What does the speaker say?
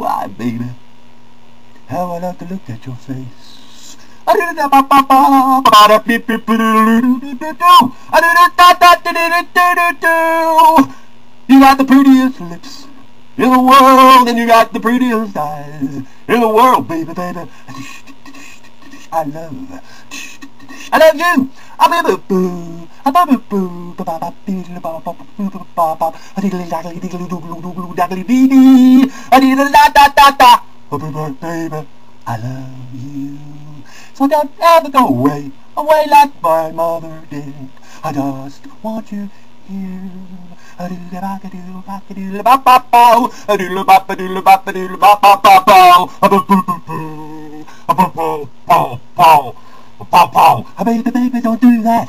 Why, baby? How I love to look at your face. You got the prettiest lips in the world, and you got the prettiest eyes in the world, baby, baby. I love, I love you. I love you. I love you. Oh, baby, baby, I love you. So don't ever go away, away like my mother did. I just want you here. A doodle ba a doodle ba a doodle ba ba bow. A doodle ba a doodle ba a doodle ba ba ba bow. A boo boo boo boo. A boo boo bow bow. Bow bow. A baby baby don't do that.